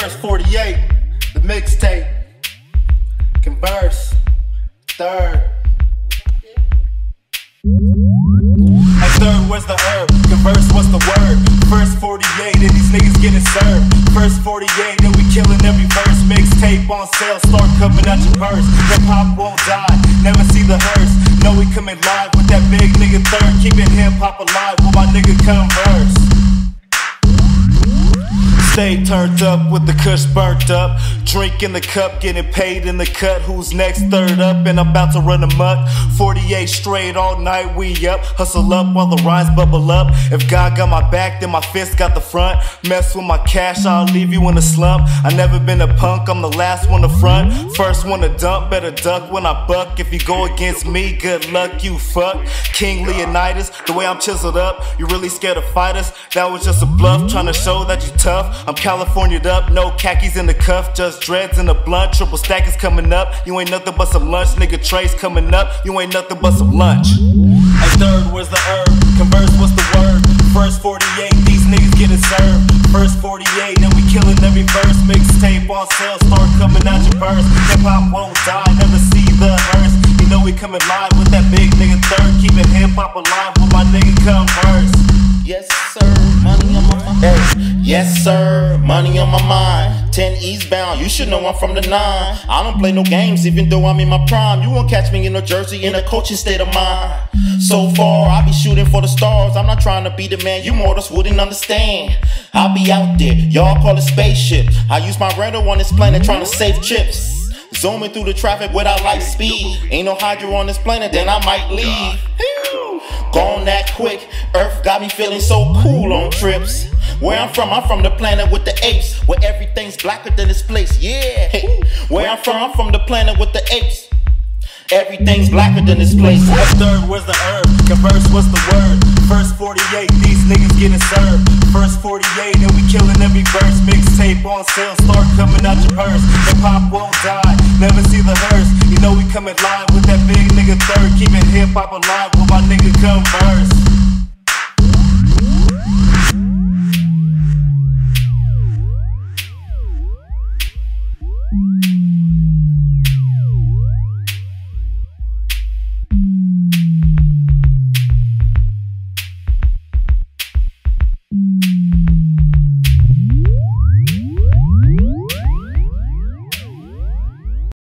First 48, the mixtape. Converse, third. Hey, third, where's the herb? Converse, what's the word? First 48, and these niggas getting served. First 48, and we killing every verse. Mixtape on sale, start coming out your purse. Hip hop won't die, never see the hearse. Know we coming live with that big nigga third. Keeping hip hop alive with my nigga Converse. Stay turned up with the kush burnt up. Drink in the cup, getting paid in the cut. Who's next? Third up, and I'm about to run amok. 48 straight all night, we up. Hustle up while the rhymes bubble up. If God got my back, then my fist got the front. Mess with my cash, I'll leave you in a slump. I never been a punk, I'm the last one to front. First one to dump, better duck when I buck. If you go against me, good luck, you fuck. King Leonidas, the way I'm chiseled up, you really scared to fight us? That was just a bluff, trying to show that you tough. I'm California'd up, no khakis in the cuff, just dreads in the blunt. Triple Staccx is coming up. You ain't nothing but some lunch, nigga. Trace coming up. You ain't nothing but some lunch. Hey, third, where's the herb? Converse, what's the word? First 48, these niggas getting served. First 48, and we killing every verse. Mixtape on sale, start coming out your purse. Hip hop won't die, never see the hearse. You know we coming live with that big nigga third. Keeping hip hop alive Hey, yes, sir. Money on my mind. 10 eastbound. You should know I'm from the nine. I don't play no games, even though I'm in my prime. You won't catch me in New Jersey in a coaching state of mind. So far, I be shooting for the stars. I'm not trying to be the man you mortals wouldn't understand. I'll be out there. Y'all call it spaceship. I use my radar on this planet trying to save chips. Zooming through the traffic without light speed. Ain't no hydro on this planet, then I might leave. Gone that quick. Earth got me feeling so cool on trips. Where I'm from, I'm from the planet with the apes, where everything's blacker than this place. Yeah. Hey. Where I'm from, I'm from the planet with the apes. Everything's blacker than this place. What's third? Where's the herb? Converse, what's the word? First 48, these niggas getting served. First 48, and we killing every verse. Mixtape on sale, start coming out your purse. Hip hop won't die, never see the hearse. You know we coming live with that big nigga third. Keeping hip hop alive with my nigga Converse.